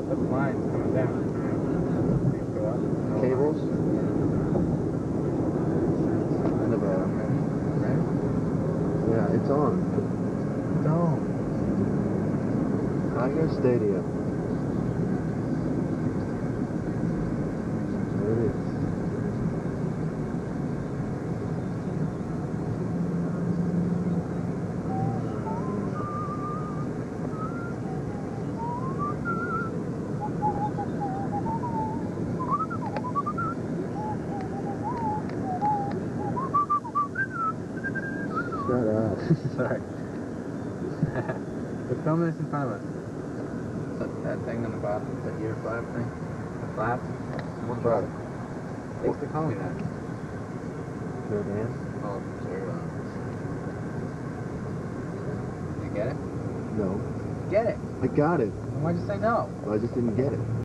there. Cables. And the bottom. Yeah, it's on. Don't. Tiger Stadium. Shut up. Sorry. They're filming this in front of us. That, that thing on the bottom, the ear flap thing. The flap. What about it? Thanks for calling me that. Good man. Oh. You get it? No. Get it. I got it. Then why'd you say no? I just didn't get it.